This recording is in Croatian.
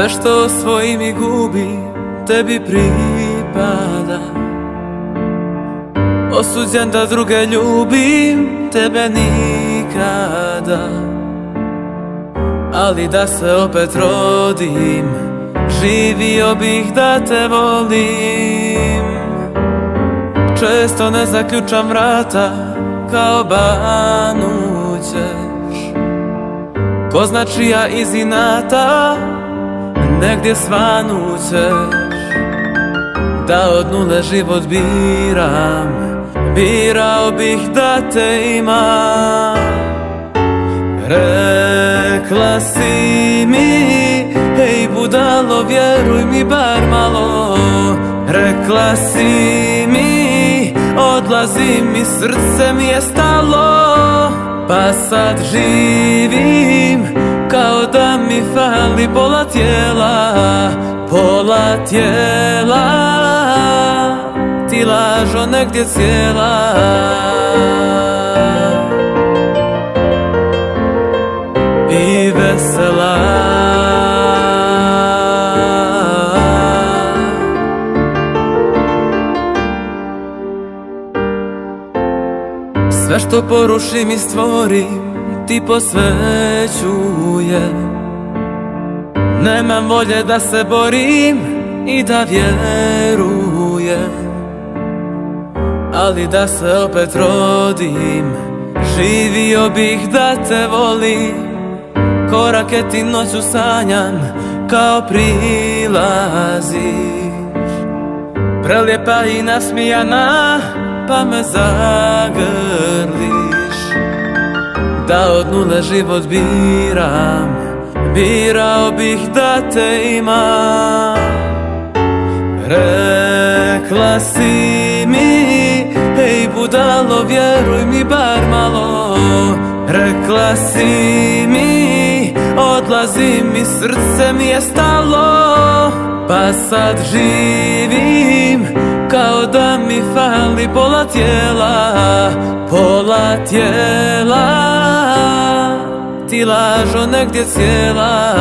Sve što svojim gubi tebi pripada. Osuđen da druge ljubim, tebe nikada. Ali da se opet rodim, živio bih da te volim. Često ne zaključam vrata, kao banućeš. Ko znači ja iz inata, negdje svanućeš Da od nule život biram. Birao bih da te ima Rekla si mi Hej budalo vjeruj mi bar malo. Rekla si mi Odlazi mi srce mi je stalo Pa sad živim da mi fali pola tijela Pola tijela. Ti lažo negdje cijela. I vesela. Sve što porušim i stvorim ti posvećujem Nemam volje da se borim i da vjerujem ali da se opet rodim Živio bih da te volim. Korake ti noću sanjam kao prilaziš. Prelijepa i nasmijana pa me zagrliš Da od nule život biram. Birao bih da te imam. Rekla si mi Hej budalo vjeruj mi bar malo. Rekla si mi Odlazi mi srce mi je stalo. Pa sad živim Kao da mi fali pola tijela. Pola tijela Ti lažo negdje cijela